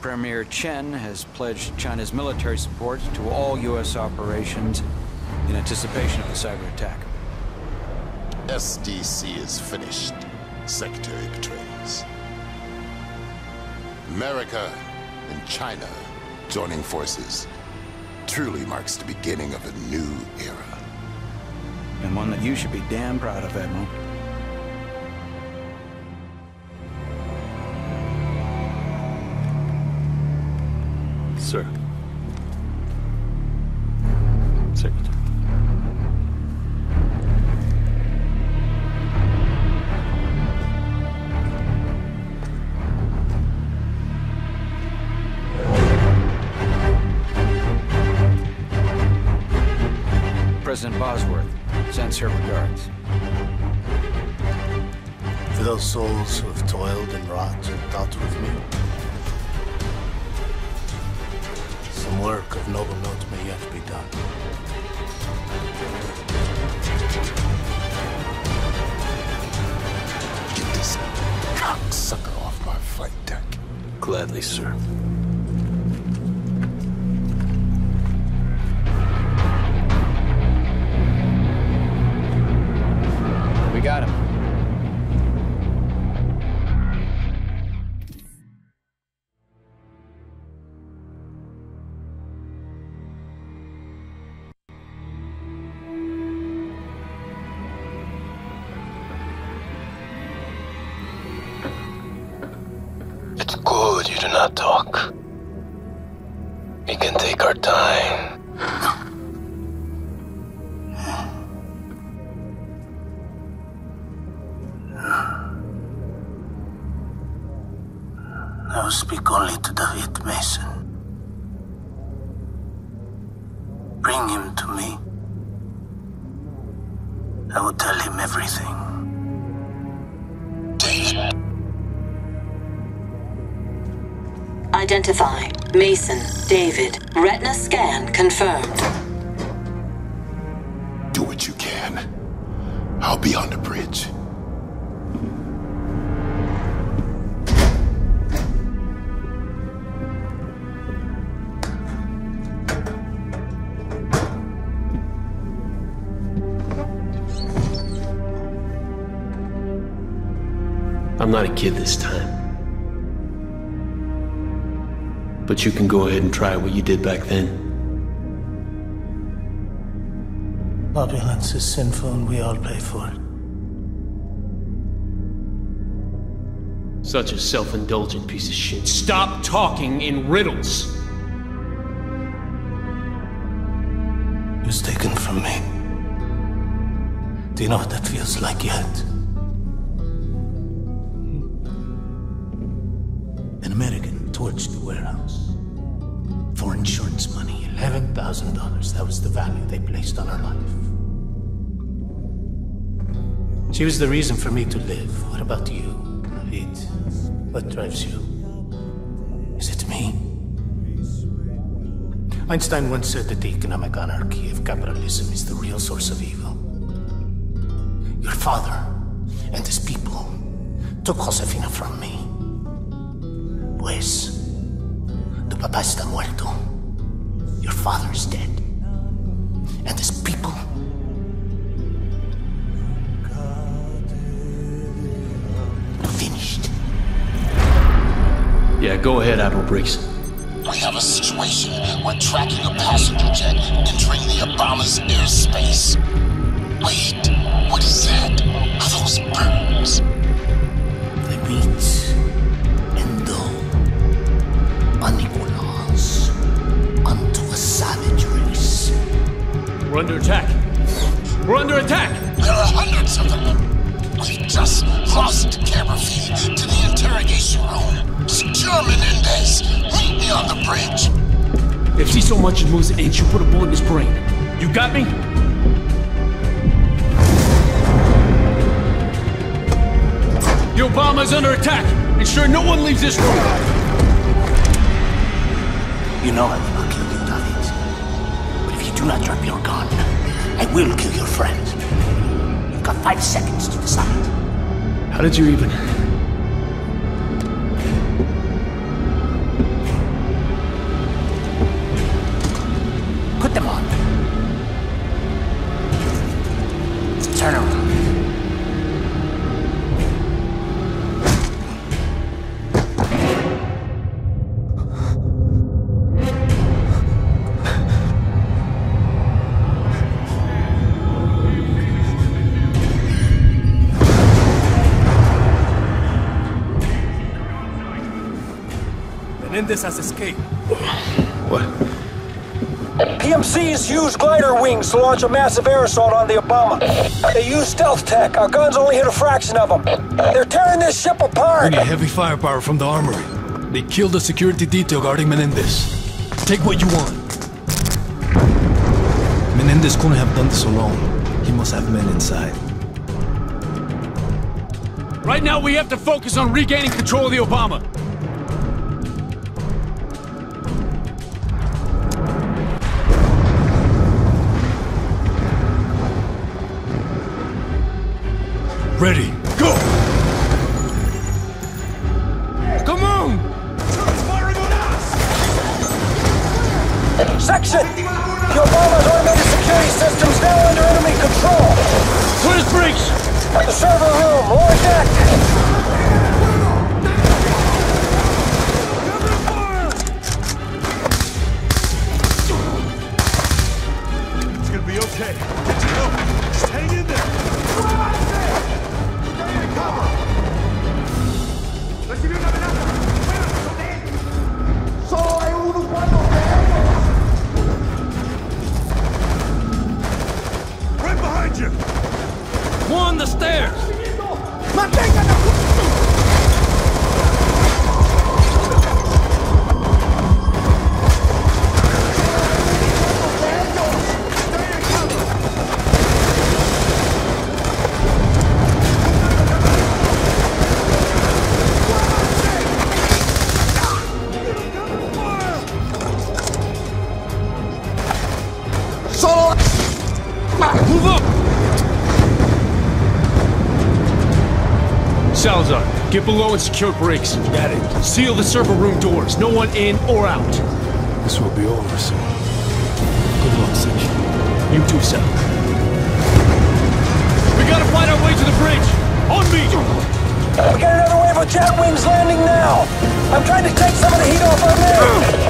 Premier Chen has pledged China's military support to all U.S. operations in anticipation of the cyber attack. SDC is finished, Secretary Petraeus. America and China joining forces truly marks the beginning of a new era. And one that you should be damn proud of, Admiral. Sir. Secretary. President Bosworth sends her regards. For those souls who have toiled and wrought and thought with me, work of noble note may yet be done. Get this cocksucker off my flight deck. Gladly, sir. Bring him to me. I will tell him everything. David. Identify Mason David. Retina scan confirmed. Do what you can. I'll be on the bridge. Not a kid this time. But you can go ahead and try what you did back then. Opulence is sinful and we all pay for it. Such a self indulgent piece of shit. Stop talking in riddles! It was taken from me. Do you know what that feels like yet? Torched the warehouse. For insurance money, $11,000. That was the value they placed on her life. She was the reason for me to live. What about you, David? What drives you? Is it me? Einstein once said that the economic anarchy of capitalism is the real source of evil. Your father and his people took Josefina from me. Pues, papá está muerto. Your father is dead. And his people. Finished. Yeah, go ahead, Admiral Briggs. We have a situation. We're tracking a passenger jet entering the Obama's airspace. Wait, what is that? Are those birds? He so much as moves an inch, you put a bullet in his brain. You got me? The Obama's under attack! Ensure no one leaves this room! You know I will not kill you, David. But if you do not drop your gun, I will kill your friend. You've got five seconds to decide. How did you even... Menendez has escaped. What? PMCs use glider wings to launch a massive air assault on the Obama. They use stealth tech. Our guns only hit a fraction of them. They're tearing this ship apart. We need heavy firepower from the armory. They killed the security detail guarding Menendez. Take what you want. Menendez couldn't have done this alone. He must have men inside. Right now, we have to focus on regaining control of the Obama. Ready, below and secure Briggs. Got it. Seal the server room doors. No one in or out. This will be over soon. Good luck, Section. You too, Sal. We gotta find our way to the bridge! On me! We got another wave of jet wings landing now. I'm trying to take some of the heat off our men.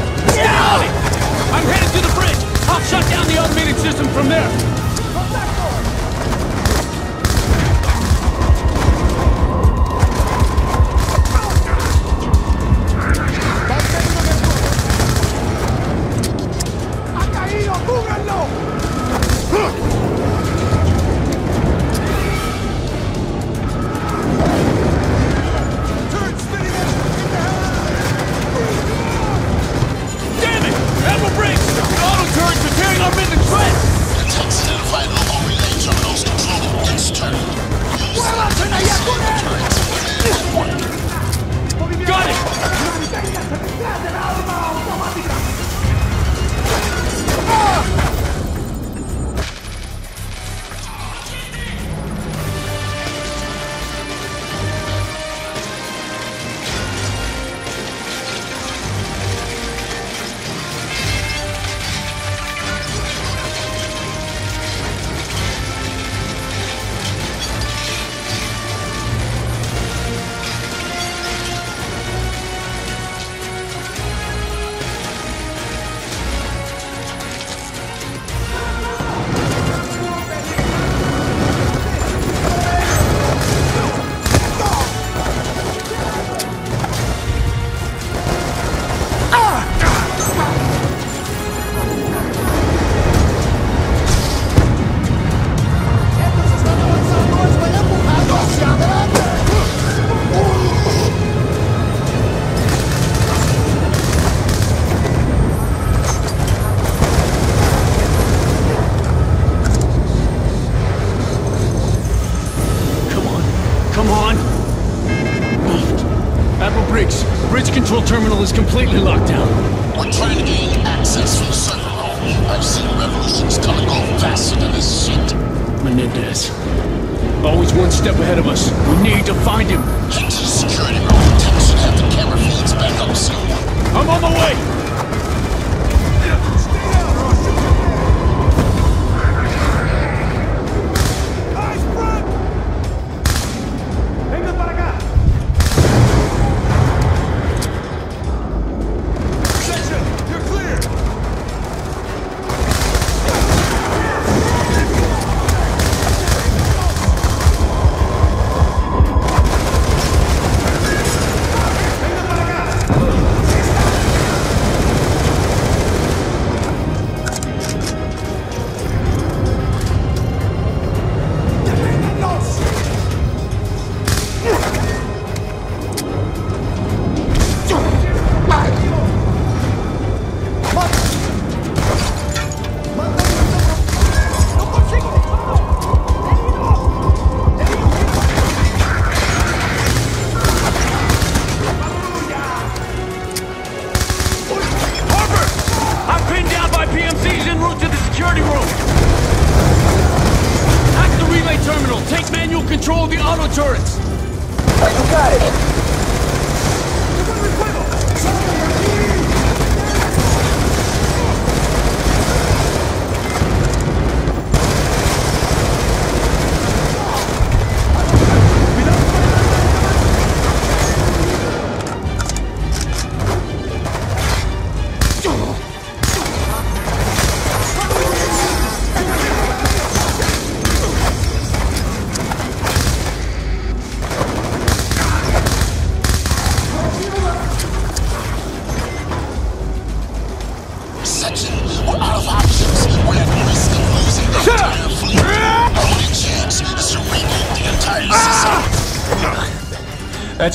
Need to find him. Security room. Tech should have the camera feeds back up soon. I'm on my way!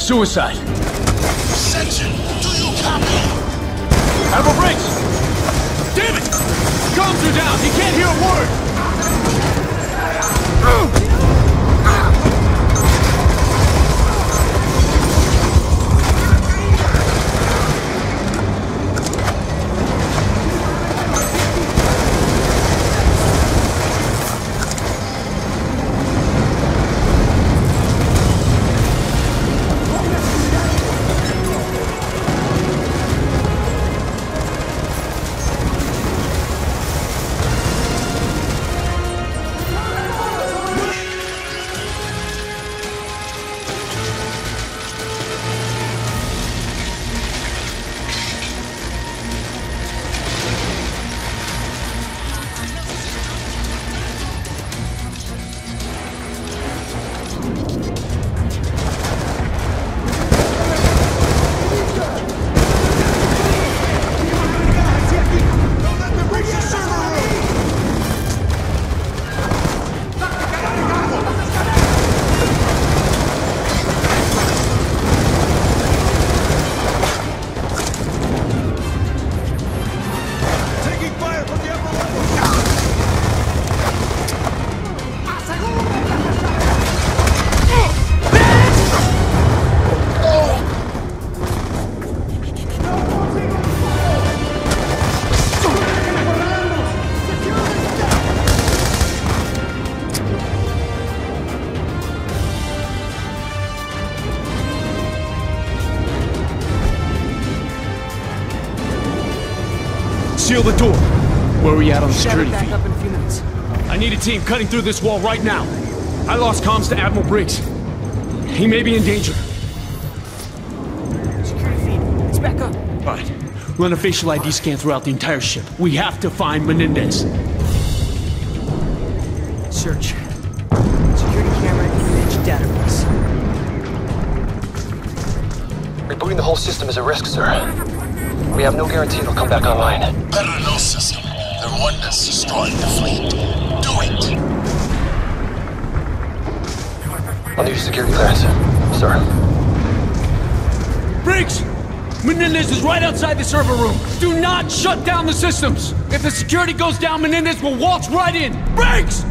That's suicide. Section, do you copy? Admiral Briggs! Damn it! Comms are down! He can't hear a word! Seal the door! Where are we at on the security feed? up in a few minutes. I need a team cutting through this wall right now. I lost comms to Admiral Briggs. He may be in danger. Security feed. It's back up. All right. Run a facial ID scan throughout the entire ship. We have to find Menendez. Search. Security camera image database. Rebooting the whole system is a risk, sir. We have no guarantee it'll come back online. Better than no system. The one that's destroying the fleet. Do it. I'll need your security clearance, sir. Briggs! Menendez is right outside the server room. Do not shut down the systems. If the security goes down, Menendez will waltz right in. Briggs!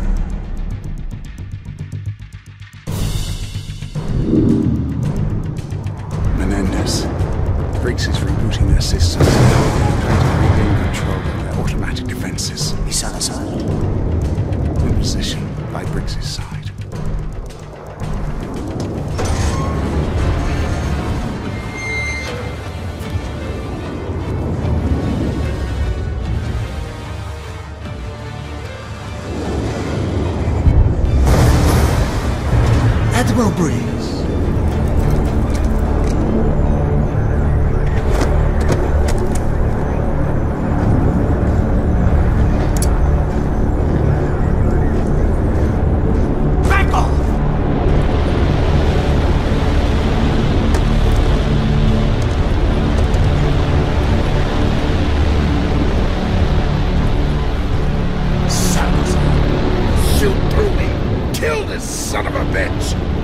Kill this son of a bitch!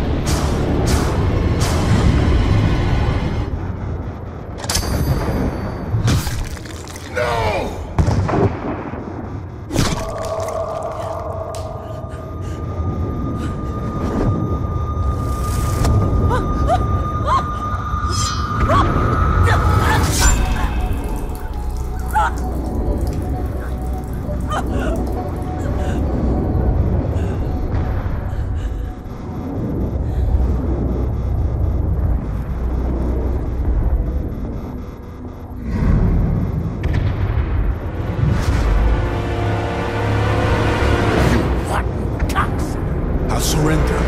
surrender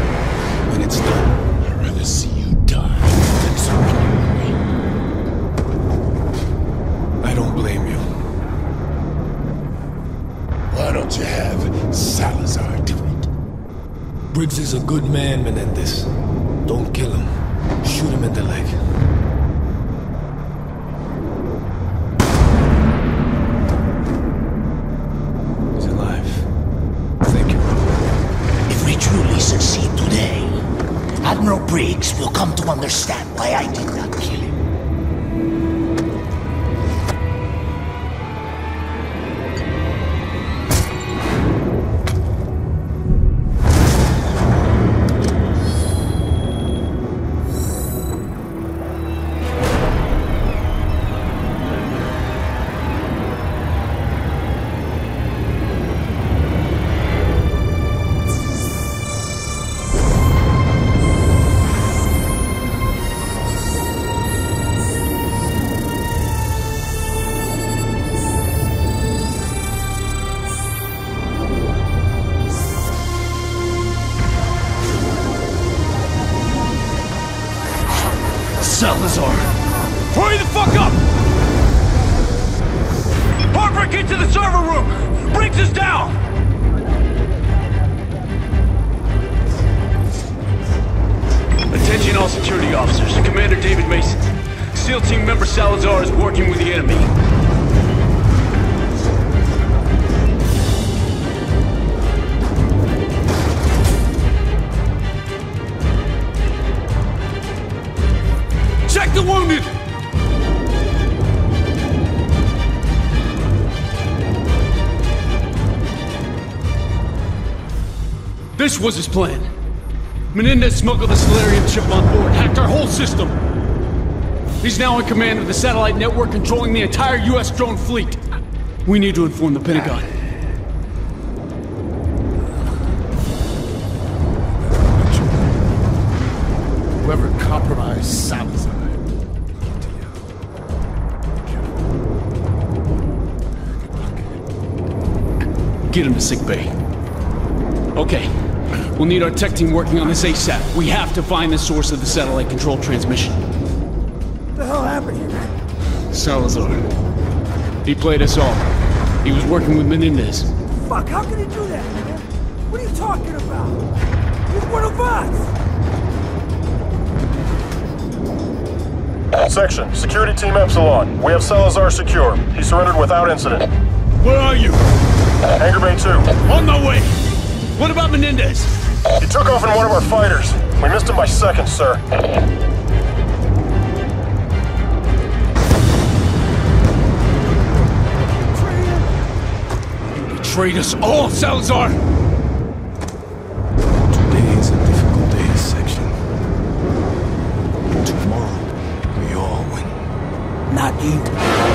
when it's done. I'd rather see you die than surrender I don't blame you. Why don't you have Salazar do it? Briggs is a good man, Menendez. Don't kill him. Shoot him in the to the server room! Briggs is down! Attention all security officers. Commander David Mason. SEAL team member Salazar is working with the enemy. Check the wounded! This was his plan. Menendez smuggled the Celerium chip on board, hacked our whole system. He's now in command of the satellite network controlling the entire U.S. drone fleet. We need to inform the Pentagon. Whoever compromised Salazar. Get him to sick bay. Okay. We'll need our tech team working on this ASAP. We have to find the source of the satellite control transmission. What the hell happened here, man? Salazar. He played us all. He was working with Menendez. Fuck, how can he do that, man? What are you talking about? He's one of us! Section, Security Team Epsilon. We have Salazar secure. He surrendered without incident. Where are you? Hangar Bay 2. On my way! What about Menendez? He took off in one of our fighters. We missed him by seconds, sir. You Betrayed us all, Salazar! Today is a difficult day, Section. Tomorrow, we all win. Not you.